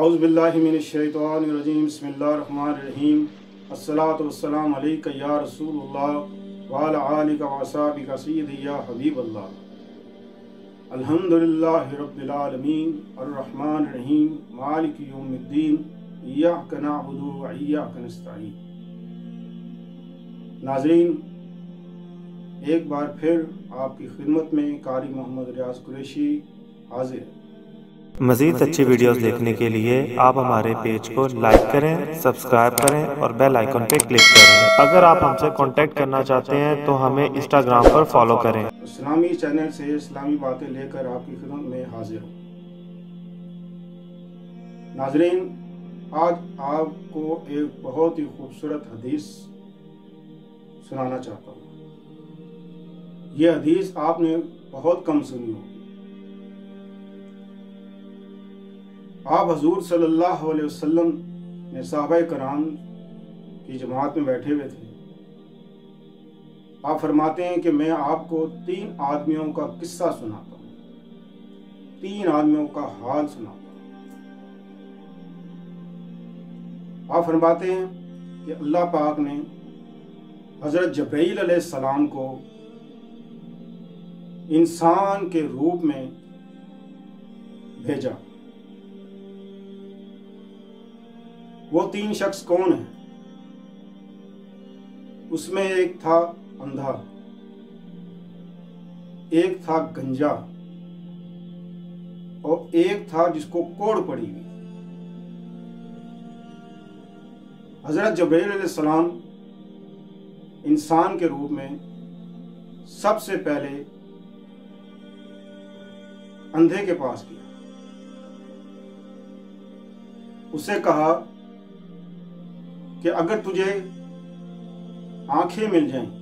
اعوذ باللہ من الشیطان الرجیم، بسم اللہ الرحمن الرحیم۔ الصلاة والسلام علیکہ یا رسول اللہ وعلى آلک وعصابک سیدی یا حبیب اللہ۔ الحمدللہ رب العالمین، الرحمن الرحیم، مالک یوم الدین، ایاک نعبد و ایاک نستعین۔ ناظرین، ایک بار پھر آپ کی خدمت میں قاری محمد ریاض قریشی حاضر ہے مزید اچھی ویڈیوز دیکھنے کے لیے آپ ہمارے پیج کو لائک کریں، سبسکرائب کریں اور بیل آئیکن پہ کلک کریں۔ اگر آپ ہم سے کانٹیکٹ کرنا چاہتے ہیں تو ہمیں انسٹاگرام پر فالو کریں۔ اسلامی چینل سے اسلامی باتیں لے کر آپ کی خدمت میں حاضر ہوں۔ ناظرین، آج آپ کو ایک بہت ہی خوبصورت حدیث سنانا چاہتا ہوں۔ یہ حدیث آپ نے بہت کم سنی ہوگی آپ حضور صلی اللہ علیہ وسلم میں صحابہ کرام کی جماعت میں بیٹھے ہوئے تھے۔ آپ فرماتے ہیں کہ میں آپ کو تین آدمیوں کا قصہ سناتا ہوں۔ تین آدمیوں کا حال سناتا ہوں۔ آپ فرماتے ہیں کہ اللہ پاک نے حضرت جبرائیل علیہ السلام کو انسان کے روپ میں بھیجا۔ وہ تین شخص کون ہیں؟ اس میں ایک تھا اندھا، ایک تھا گنجا، اور ایک تھا جس کو کوڑ پڑی ہوئی۔ حضرت جبریل علیہ السلام انسان کے روپ میں سب سے پہلے اندھے کے پاس کیا اسے کہا کہ اگر تجھے آنکھیں مل جائیں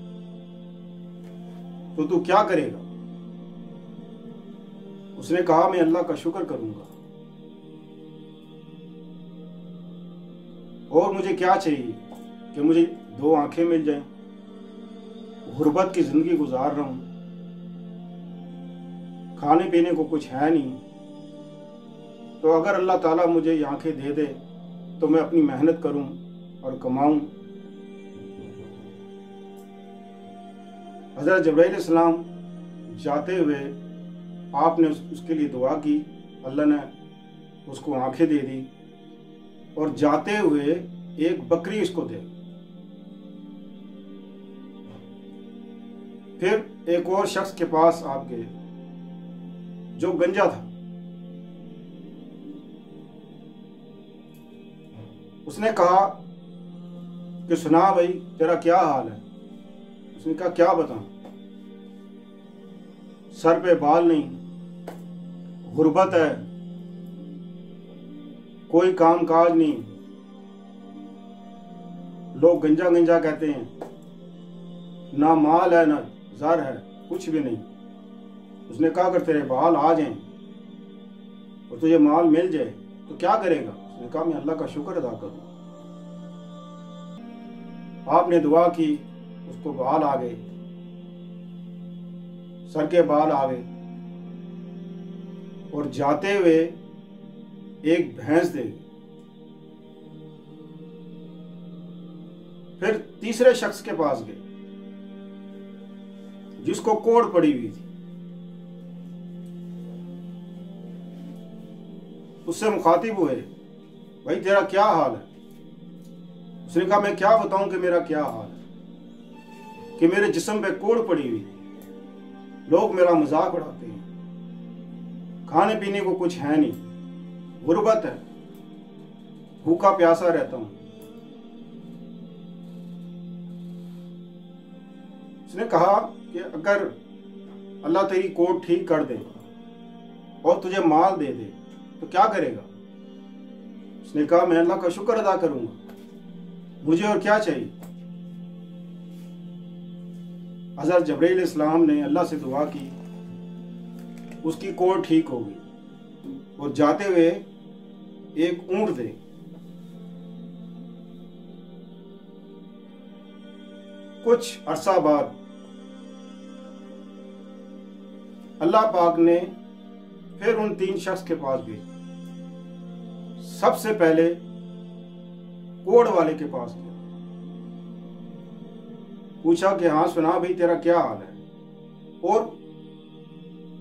تو تو کیا کرے گا؟ اس نے کہا، میں اللہ کا شکر کروں گا۔ اور مجھے کیا چاہیے کہ مجھے دو آنکھیں مل جائیں؟ غربت کی زندگی گزار رہا ہوں۔ کھانے پینے کو کچھ ہے نہیں۔ تو اگر اللہ تعالیٰ مجھے یہ آنکھیں دے دے، تو میں اپنی محنت کروں۔ اور کماؤں۔ حضرت جبرائیل السلام جاتے ہوئے آپ نے اس کے لیے دعا کی۔ اللہ نے اس کو آنکھیں دے دی اور جاتے ہوئے ایک بکری اس کو دے۔ پھر ایک اور شخص کے پاس آپ گئے جو گنجا تھا۔ اس نے کہا کہ سنا بھائی، تیرا کیا حال ہے؟ اس نے کہا، کیا بتاؤں؟ سر پہ بال نہیں، غربت ہے۔ کوئی کام کاج نہیں۔ لوگ گنجا گنجا کہتے ہیں۔ نہ مال ہے، نہ زر ہے، کچھ بھی نہیں۔ اس نے کہا، اگر تیرے بال آ جائیں اور تجھے مال مل جائے تو کیا کرے گا؟ اس نے کہا، میں اللہ کا شکر ادا کروں۔ آپ نے دعا کی، اس کو بال آ گئے سر کے بال آ گئے۔ اور جاتے ہوئے ایک بھینس دے پھر تیسرے شخص کے پاس گئے جس کو کوڑ پڑی ہوئی تھی۔ اس سے مخاطب ہوئے، بھائی، تیرا کیا حال ہے؟ اس نے کہا، میں کیا بتاؤں کہ میرا کیا حال ہے؟ کہ میرے جسم پہ کوڑ پڑی ہوئی لوگ میرا مذاق اڑاتے ہیں۔ کھانے پینے کو کچھ ہے نہیں۔ غربت ہے۔ بھوکا پیاسا رہتا ہوں۔ اس نے کہا کہ اگر اللہ تیری کوٹ ٹھیک کر دے اور تجھے مال دے دے تو کیا کرے گا؟ اس نے کہا، میں اللہ کا شکر ادا کروں گا۔ مجھے اور کیا چاہیے؟ حضرت جبریل اسلام نے اللہ سے دعا کی، اس کی کوڑ ٹھیک ہو گئی اور جاتے ہوئے ایک اونٹ دے کچھ عرصہ بعد اللہ پاک نے پھر ان تین شخص کے پاس بھی سب سے پہلے کوڑ والے کے پاس گیا۔ پوچھا کہ ہاں سنا بھائی، تیرا کیا حال ہے؟ اور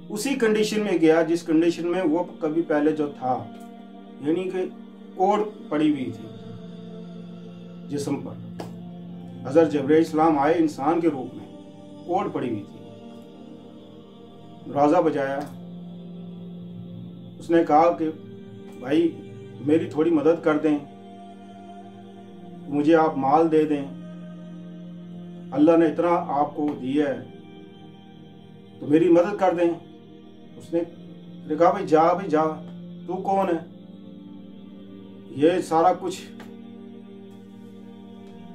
اسی کنڈیشن میں گیا جس کنڈیشن میں وہ کبھی پہلے جو تھا یعنی کہ کوڑ پڑی ہوئی تھی جسم پر۔ حضرت جبریل اسلام آئے انسان کے روپ میں، کوڑ پڑی ہوئی تھی۔ دروازہ بجایا۔ اس نے کہا کہ بھائی، میری تھوڑی مدد کر دیں۔ مجھے آپ مال دے دیں۔ اللہ نے اتنا آپ کو دیا ہے۔ تو میری مدد کر دیں۔ اس نے کہا بھائی جا بھائی جا، تو کون ہے؟ یہ سارا کچھ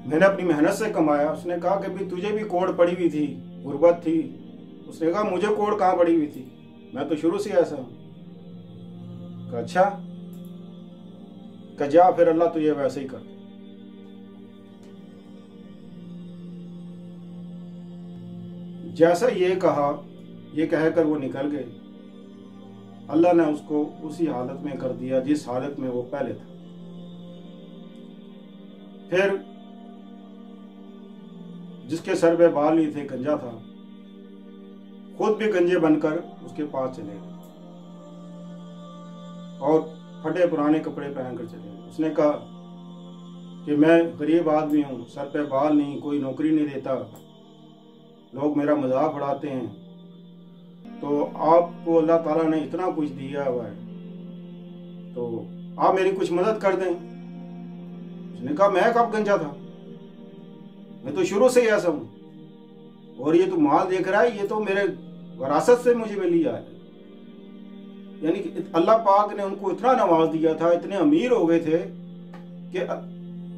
میں نے اپنی محنت سے کمایا۔ اس نے کہا کہ بھی تجھے بھی کوڑ پڑی ہوئی تھی، غربت تھی۔ اس نے کہا مجھے کوڑ کہاں پڑی ہوئی تھی؟ میں تو شروع سے ایسا ہوں۔ کہ اچھا کہ جا پھر اللہ تجھے ویسے ہی کر۔ جیسا یہ کہا، یہ کہہ کر وہ نکل گئے۔ اللہ نے اس کو اسی حالت میں کر دیا جس حالت میں وہ پہلے تھا۔ پھر جس کے سر پہ بال نہیں تھے، گنجا تھا۔ خود بھی گنجے بن کر اس کے پاس چلے گئے۔ اور پھٹے پرانے کپڑے پہن کر چلے اس نے کہا کہ میں غریب آدمی ہوں، سر پہ بال نہیں، کوئی نوکری نہیں دیتا۔ لوگ میرا مذاق اڑاتے ہیں۔ تو آپ کو اللہ تعالیٰ نے اتنا کچھ دیا ہوا ہے۔ تو آپ میری کچھ مدد کر دیں۔ اس نے کہا، میں کب گنجا تھا؟ میں تو شروع سے ہی ایسا ہوں۔ اور یہ تو مال دیکھ رہا ہے، یہ تو میرے وراثت سے مجھے ملی ہے۔ یعنی کہ اللہ پاک نے ان کو اتنا نواز دیا تھا، اتنے امیر ہو گئے تھے کہ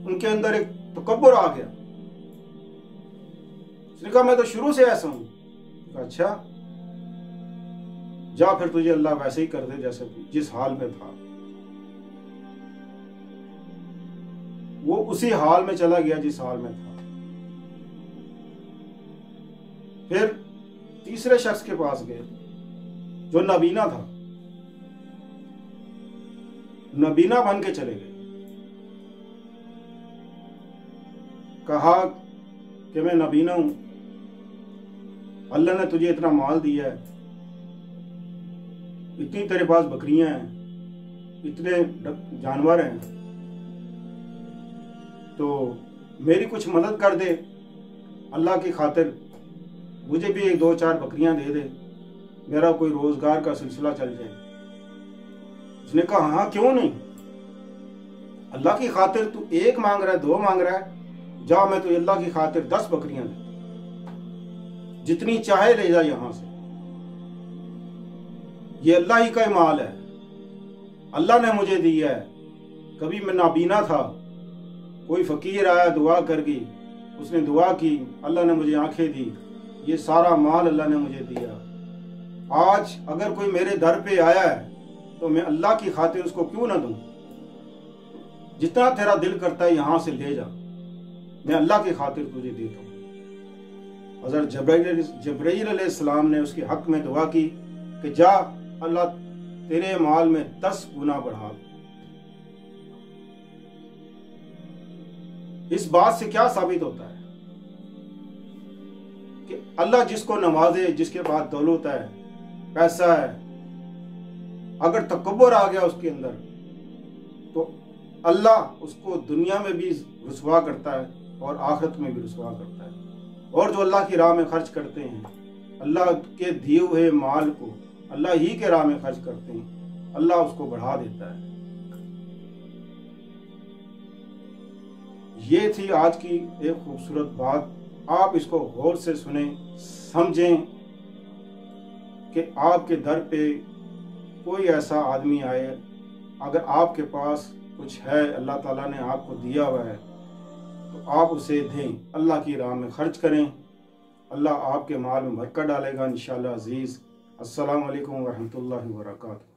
ان کے اندر ایک تکبر آ گیا۔ اس نے کہا، میں تو شروع سے ایسا ہوں۔ اچھا۔ جا پھر تجھے اللہ ویسے ہی کر دے جیسے جس حال میں تھا۔ وہ اسی حال میں چلا گیا جس حال میں تھا۔ پھر تیسرے شخص کے پاس گئے جو نبینا تھا۔ نبینا بن کے چلے گئے۔ کہا کہ میں نبینا ہوں۔ اللہ نے تجھے اتنا مال دیا ہے۔ اتنی تیرے پاس بکریاں ہیں۔ اتنے جانور ہیں۔ تو میری کچھ مدد کر دے۔ اللہ کی خاطر مجھے بھی ایک دو چار بکریاں دے دے۔ میرا کوئی روزگار کا سلسلہ چل جائے۔ اس نے کہا ہاں کیوں نہیں؟ اللہ کی خاطر تو ایک مانگ رہا ہے، دو مانگ رہا ہے۔ جا، میں تو اللہ کی خاطر دس بکریاں دے جتنی چاہے لے جا یہاں سے۔ یہ اللہ ہی کا مال ہے۔ اللہ نے مجھے دیا ہے۔ کبھی میں نابینا تھا۔ کوئی فقیر آیا دعا کر گئی اس نے دعا کی۔ اللہ نے مجھے آنکھیں دی۔ یہ سارا مال اللہ نے مجھے دیا۔ آج اگر کوئی میرے در پہ آیا ہے، تو میں اللہ کی خاطر اس کو کیوں نہ دوں؟ جتنا تیرا دل کرتا ہے، یہاں سے لے جا۔ میں اللہ کی خاطر تجھے دیتا ہوں۔ حضرت جبرائیل علیہ السلام نے اس کے حق میں دعا کی کہ جا، اللہ تیرے مال میں دس گنا بڑھا۔ اس بات سے کیا ثابت ہوتا ہے؟ کہ اللہ جس کو نوازے، جس کے بعد دولت ہے، پیسہ ہے، اگر تکبر آ گیا اس کے اندر، تو اللہ اس کو دنیا میں بھی رسوا کرتا ہے اور آخرت میں بھی رسوا کرتا ہے۔ اور جو اللہ کی راہ میں خرچ کرتے ہیں، اللہ کے دیے ہوئے مال کو اللہ ہی کے راہ میں خرچ کرتے ہیں، اللہ اس کو بڑھا دیتا ہے۔ یہ تھی آج کی ایک خوبصورت بات۔ آپ اس کو غور سے سنیں، سمجھیں کہ آپ کے در پہ کوئی ایسا آدمی آئے، اگر آپ کے پاس کچھ ہے، اللہ تعالیٰ نے آپ کو دیا ہوا ہے تو آپ اسے دیں۔ اللہ کی راہ میں خرچ کریں۔ اللہ آپ کے مال میں برکت ڈالے گا انشاءاللہ عزیز۔ السلام علیکم ورحمۃ اللہ وبرکاتہ۔